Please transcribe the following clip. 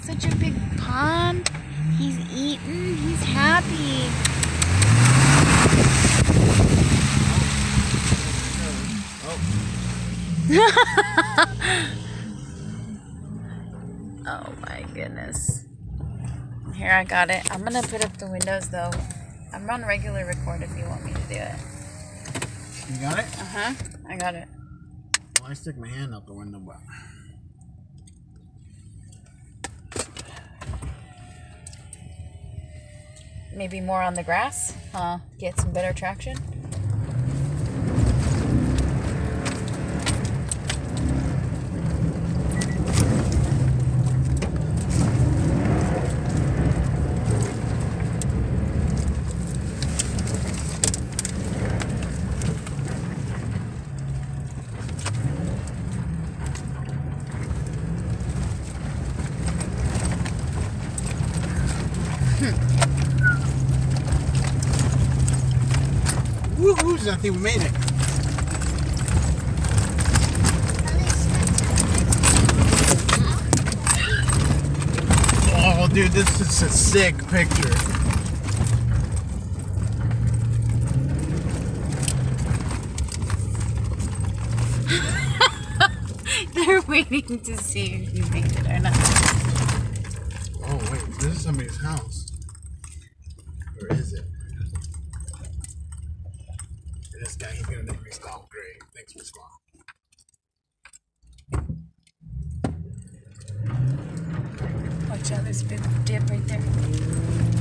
such a big pond. He's eating. He's happy. oh my goodness. Here, I got it. I'm gonna put up the windows though. I'm on regular record if you want me to do it. You got it? Uh huh. I got it. Well, I stick my hand out the window, but. Maybe more on the grass. Uh, get some better traction. I think we made it. Oh, dude, this is a sick picture. They're waiting to see if you make it or not. Oh, wait, this is somebody's house. Or is it? This guy, he's gonna make me stop. Great. Thanks, Miss Squaw. Watch out, there's a big dip right there.